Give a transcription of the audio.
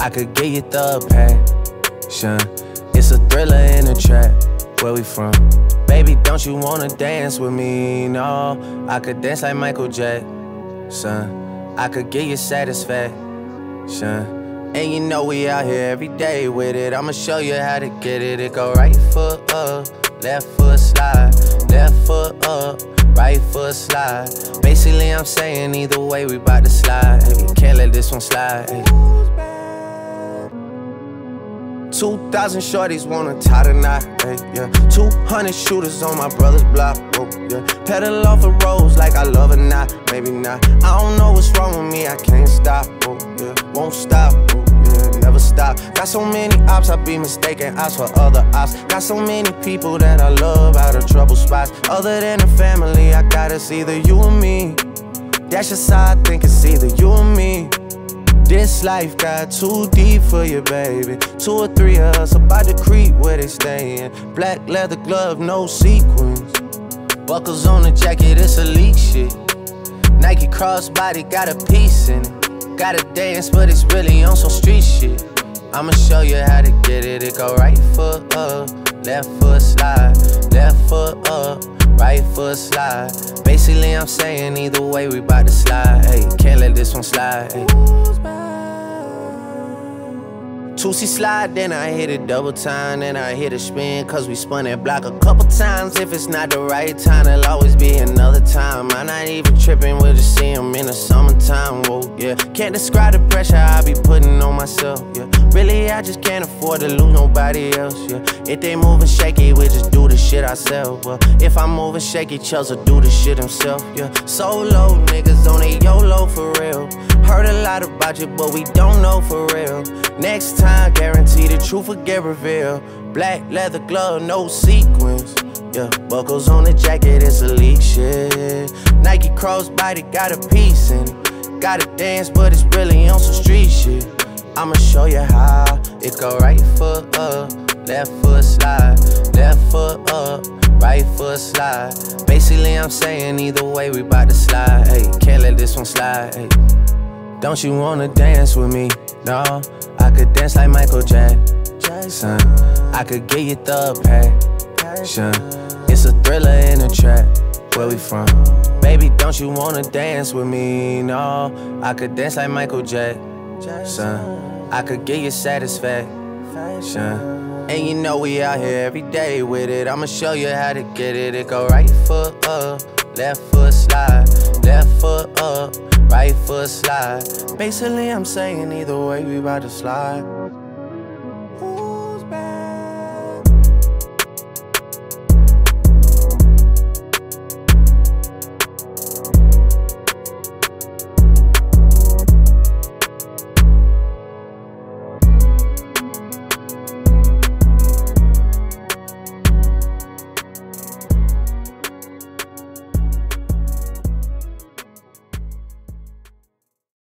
I could get you the passion. It's a thriller in a trap. Where we from? Baby, don't you wanna dance with me? No, I could dance like Michael Jackson. I could get you satisfaction. And you know we out here every day with it. I'ma show you how to get it. It go right foot up, left foot slide, left foot up, right foot slide. Basically, I'm saying either way, we bout to slide. Can't let this one slide. 2,000 shorties wanna tie the knot, hey, yeah. 200 shooters on my brother's block, oh, yeah. Pedal off a rose like I love or not, maybe not. I don't know what's wrong with me, I can't stop, oh, yeah. Won't stop, oh, yeah. Never stop. Got so many ops, I be mistaken ops for other ops. Got so many people that I love out of trouble spots. Other than the family, I got it's either you or me. That's just how I think it's either you or me. This life got too deep for you, baby. Two or three of us about to creep where they stayin'. Black leather glove, no sequins. Buckles on the jacket, it's Alyx shit. Nike crossbody got a piece in it. Gotta dance, but it's really on some street shit. I'ma show you how to get it. It go right foot up, left foot slide, left foot up, right foot slide. Basically, I'm saying either way, we bout to slide. Hey, can't let this one slide. Hey. Toosie slide, then I hit it double time, then I hit a spin, cause we spun that block a couple times. If it's not the right time, it'll always be another time. I'm not even tripping, we'll just see them in the summertime, whoa, yeah. Can't describe the pressure I be putting on myself, yeah. Really, I just can't afford to lose nobody else, yeah. If they moving shaky, we just do the shit ourselves, well. If I'm moving shaky, Chelsea do the shit himself, yeah. Solo niggas on a YOLO for real. Heard a lot about you, but we don't know for real. Next time, guarantee the truth will get revealed. Black leather glove, no sequins. Yeah, buckles on the jacket, it's Alyx shit. Nike crossbody got a piece in it. Gotta dance, but it's really on some street shit. I'ma show you how. It go right foot up, left foot slide, left foot up, right foot slide. Basically, I'm saying either way, we bout to slide. Hey, can't let this one slide. Don't you wanna dance with me? No, I could dance like Michael Jackson. I could get you the passion. It's a thriller in a trap. Where we from? Baby, don't you wanna dance with me? No, I could dance like Michael Jackson. I could get you satisfaction. And you know we out here every day with it. I'ma show you how to get it. It go right foot up, left foot slide, left foot up right foot slide. Basically, I'm saying either way, we about to slide.